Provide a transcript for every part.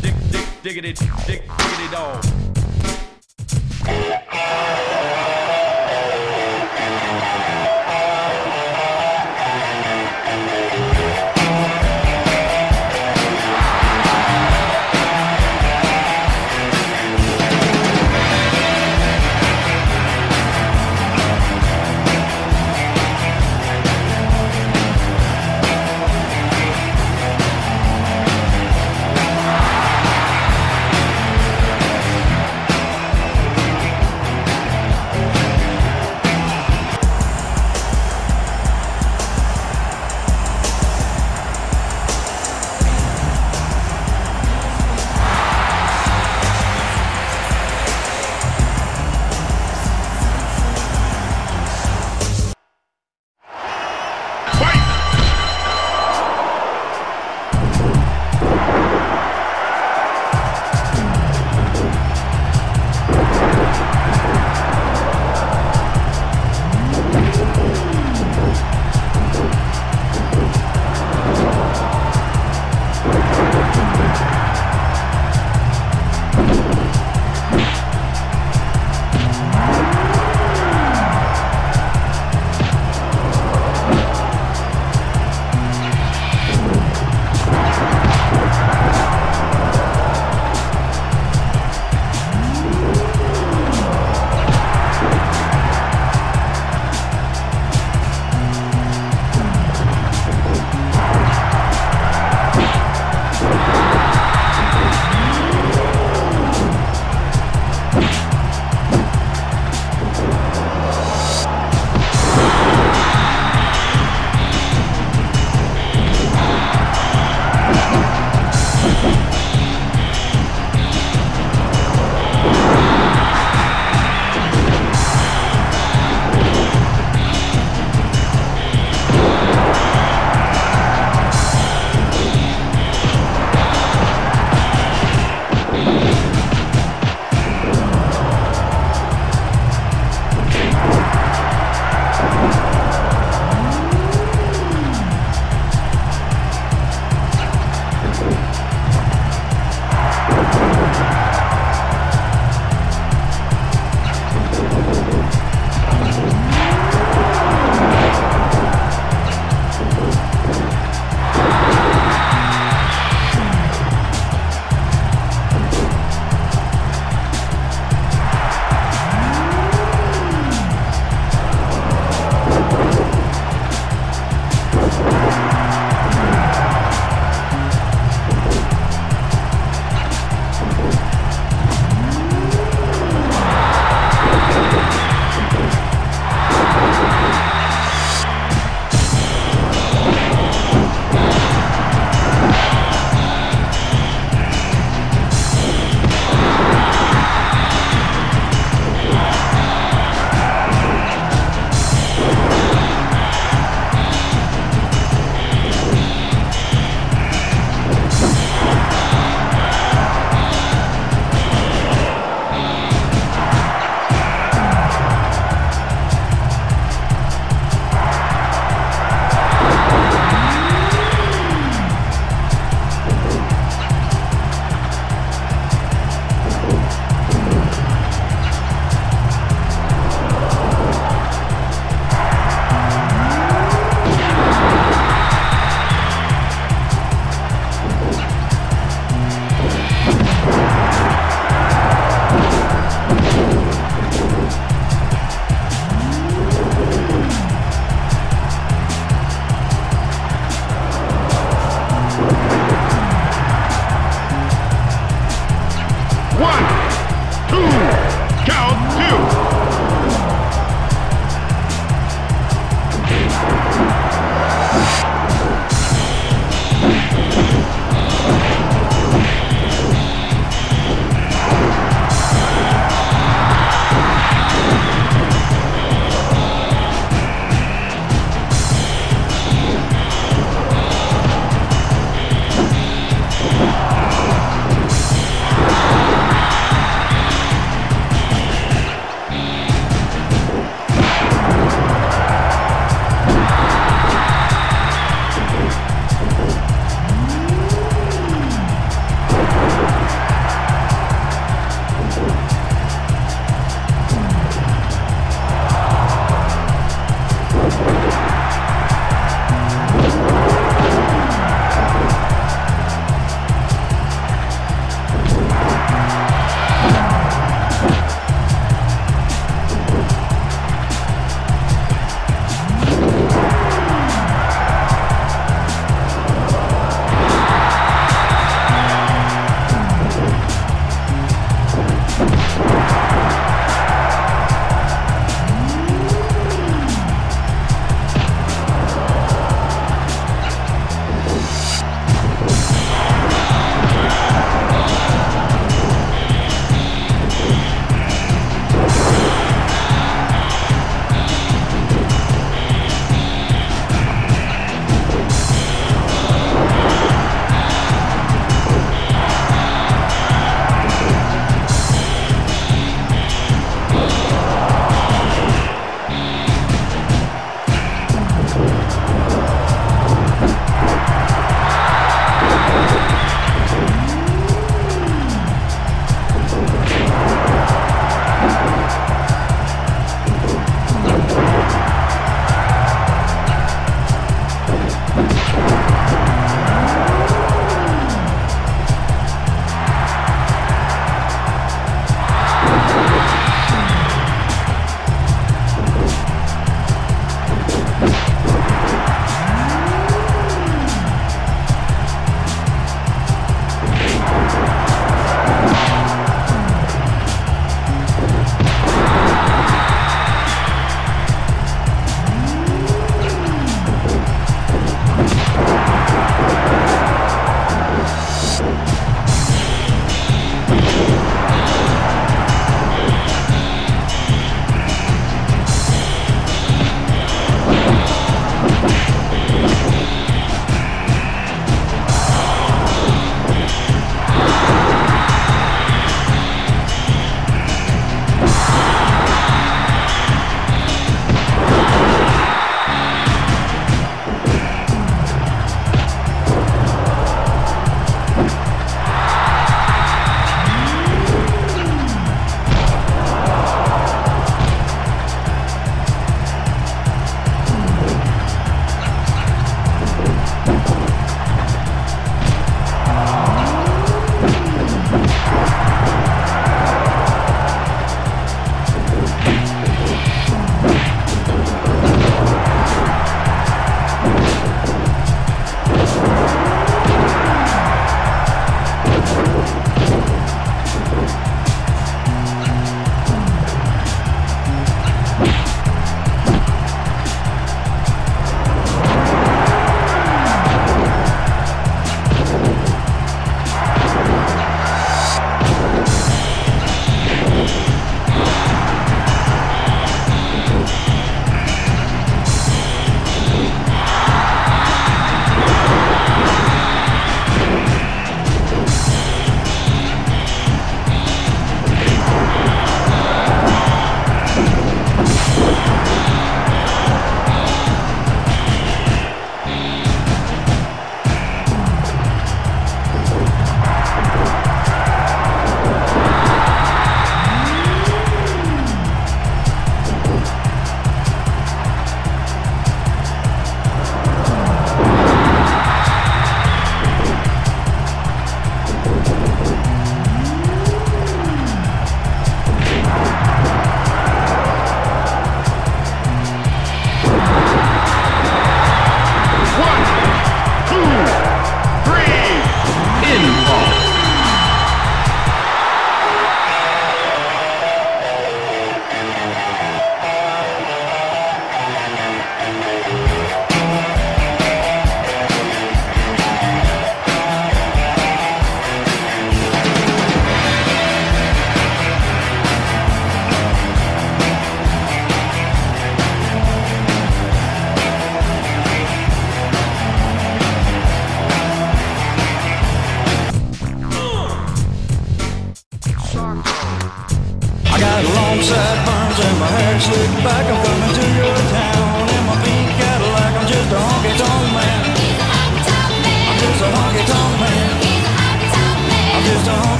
Dick, dick, diggity, dick, diggity dog.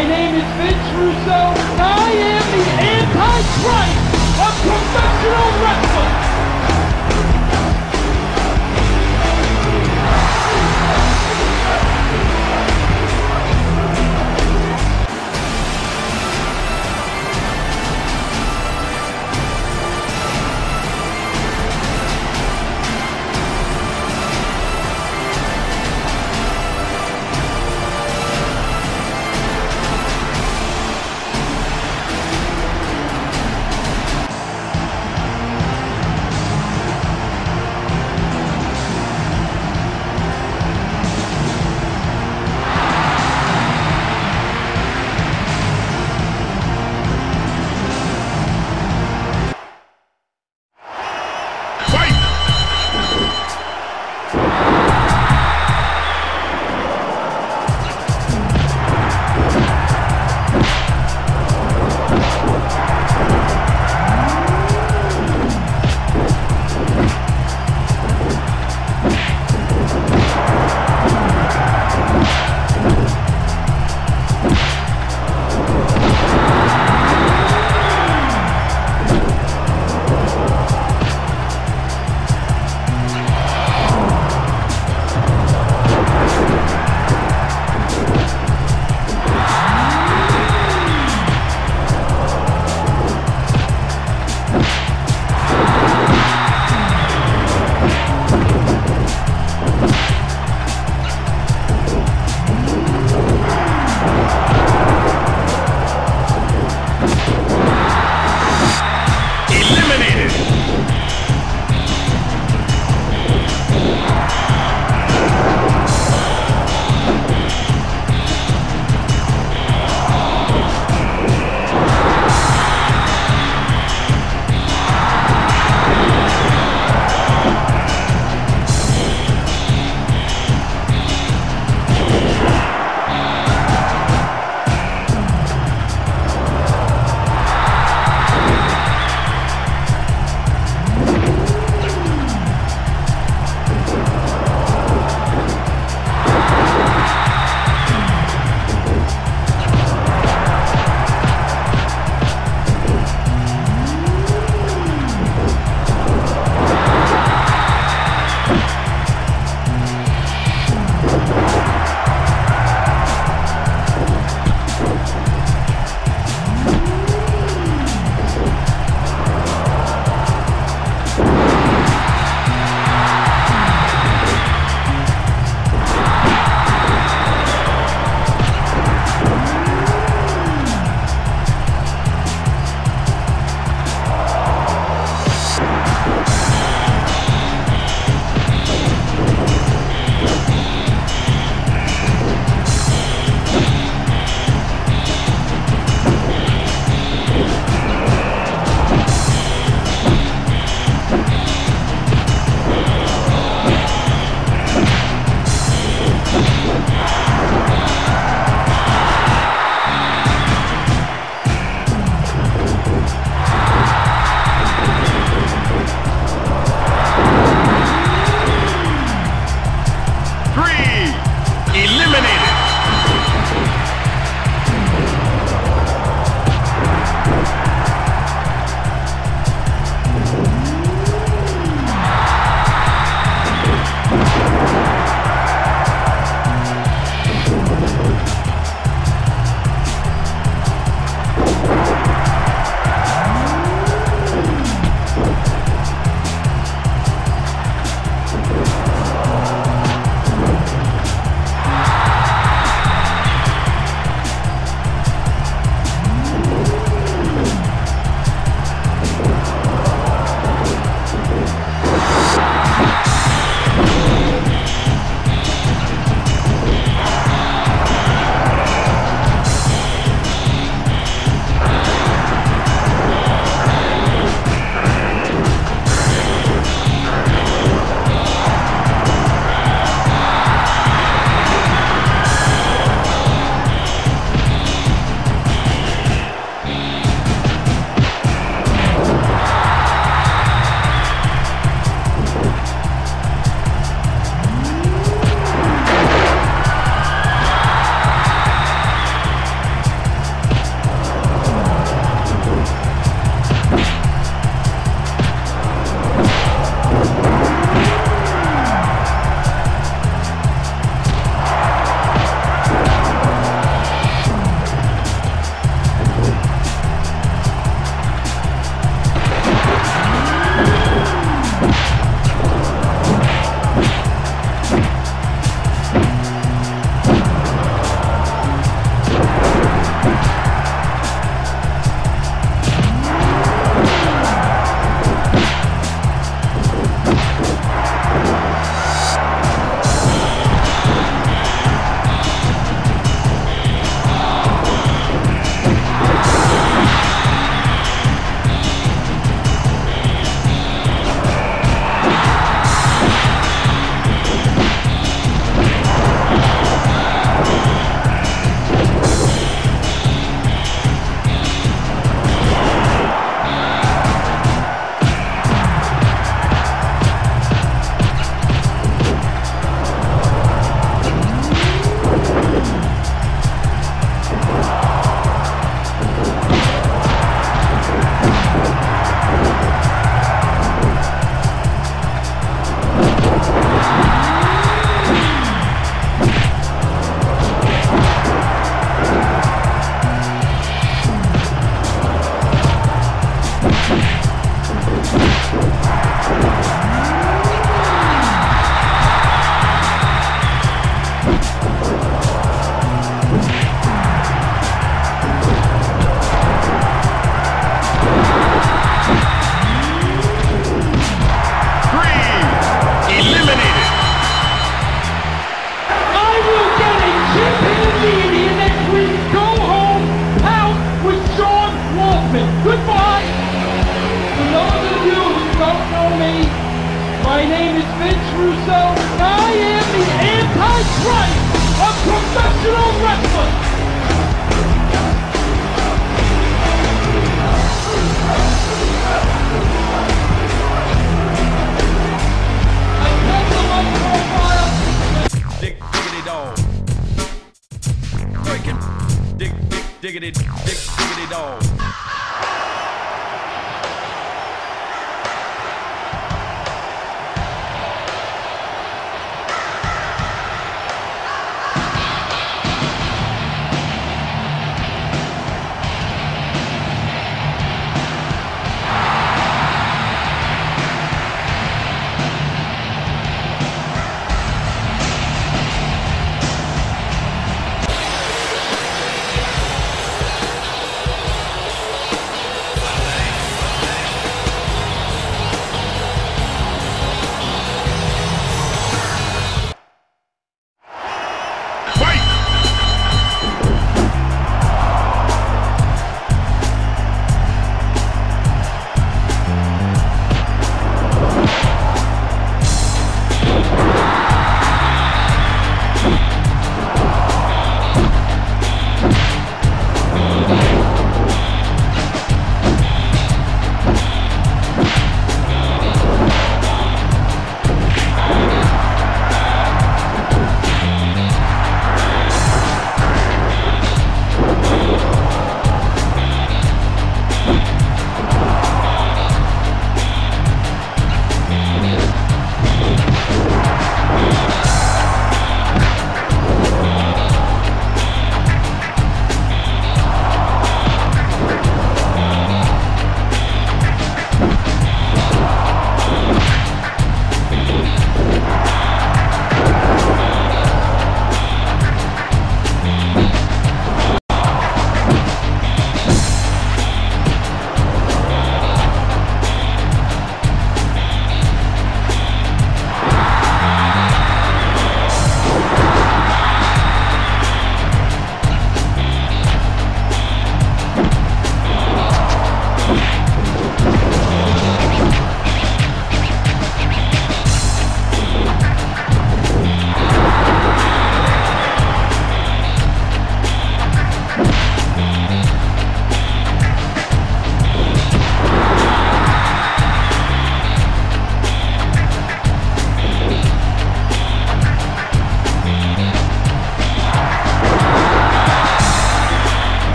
My name is Vince Russo. I am the anti-christ of professional wrestling.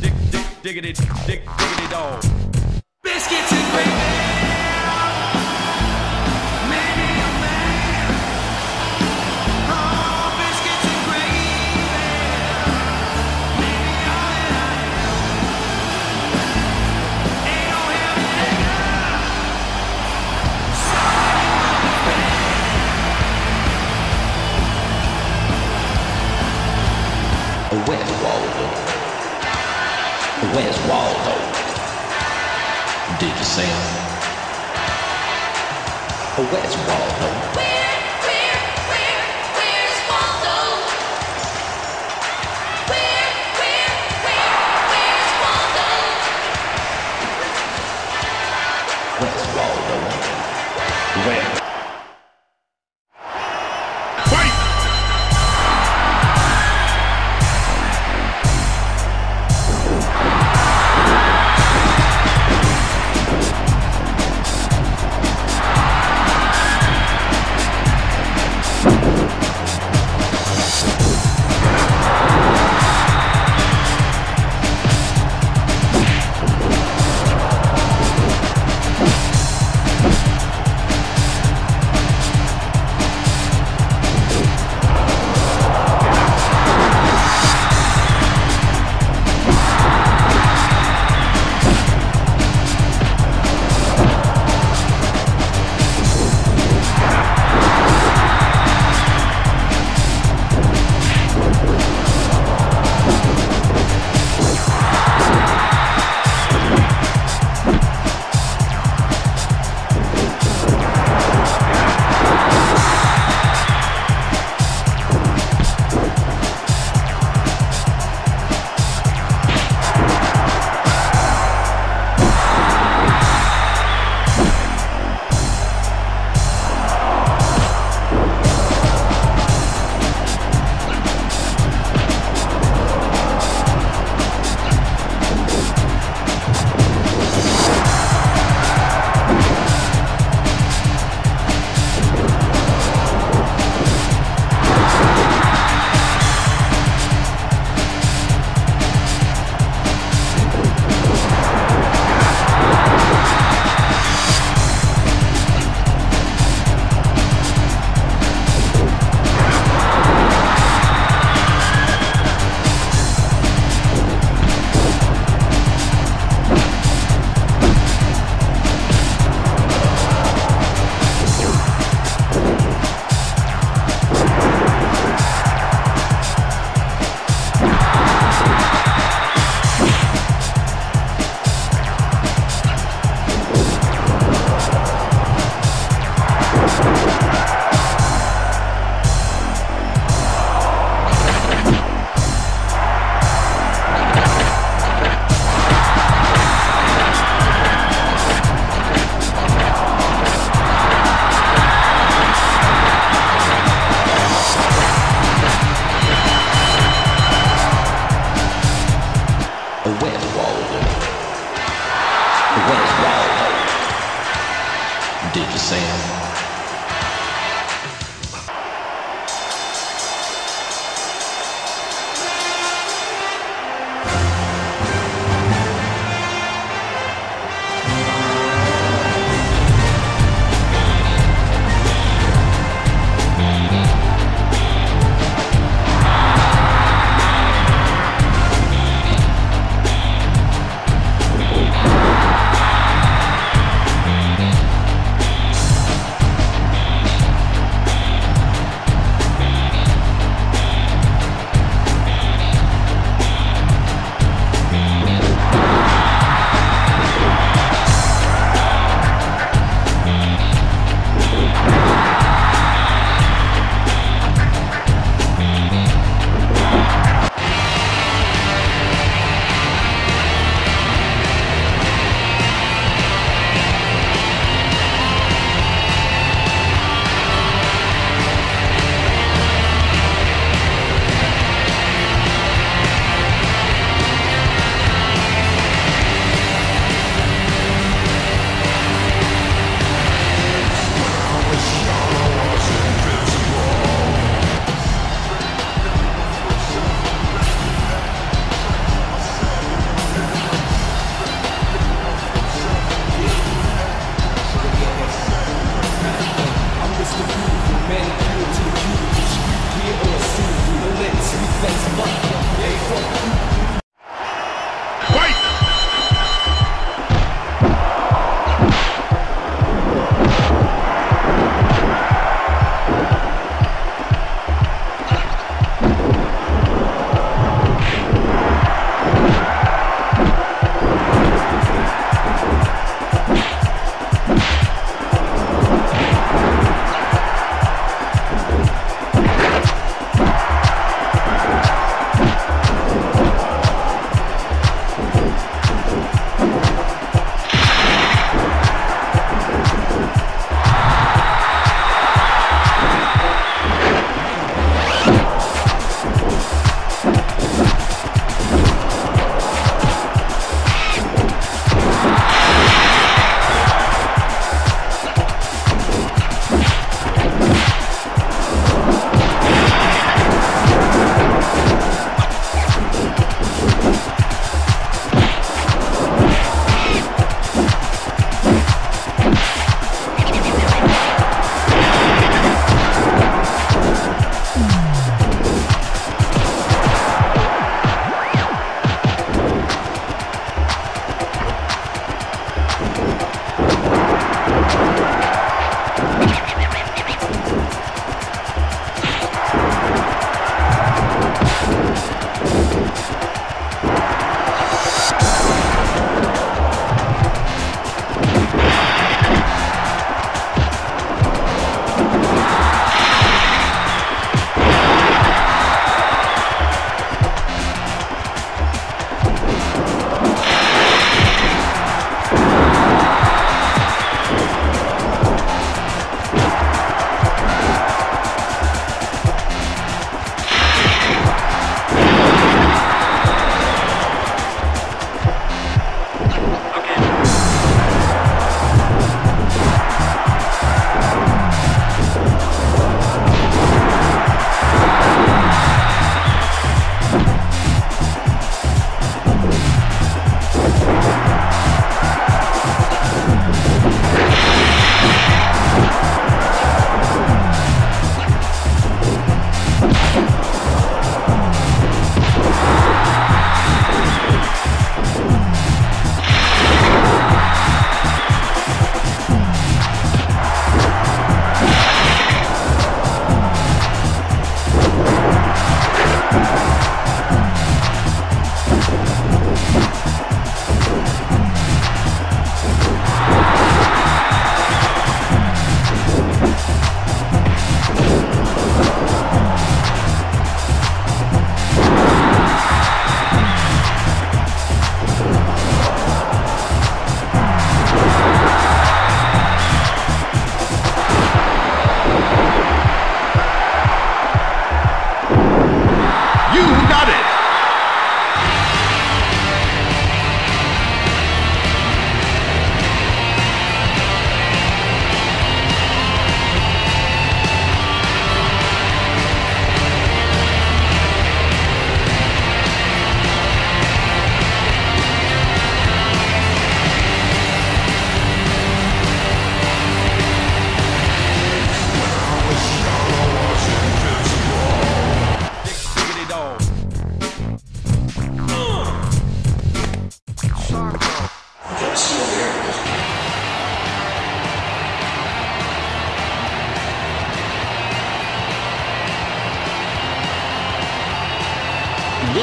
dick, dick, diggity, dick, diggity dog. Biscuits and gravy. Where's Waldo? Did you see him? Where's Waldo?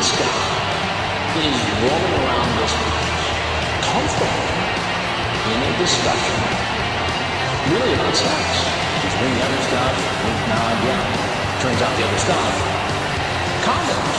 This guy is rolling around this place, comfortable in a discussion, really about sex. He's doing the other stuff, wink, nod, yeah. Turns out the other stuff, condoms.